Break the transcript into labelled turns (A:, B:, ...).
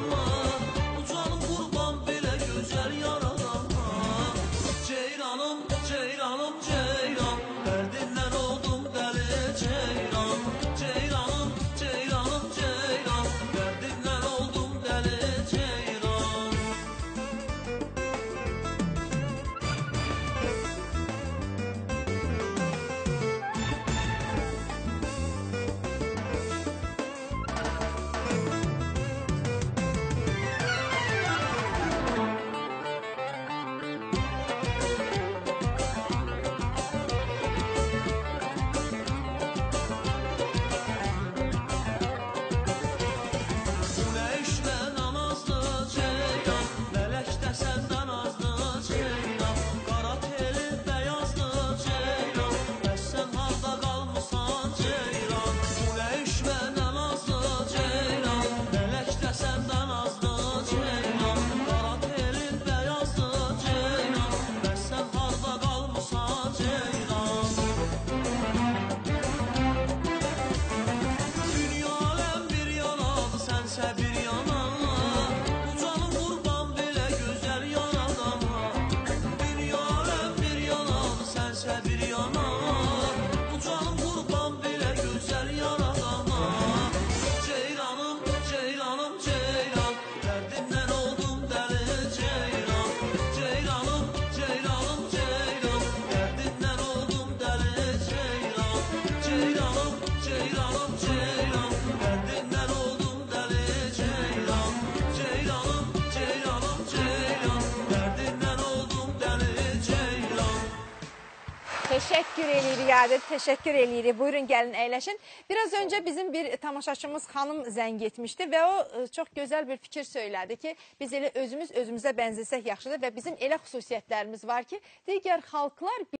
A: Allah
B: Təşəkkür eləyirik Adət, təşəkkür eləyirik. Buyurun gəlin əyləşin. Biraz öncə bizim bir tamaşaçımız xanım zəng etmişdi və o e, çox gözəl bir fikir söylədi ki, biz elə özümüz özümüzə bənzəsək yaxşıdır və bizim elə xüsusiyyətlərimiz var ki, digər xalqlar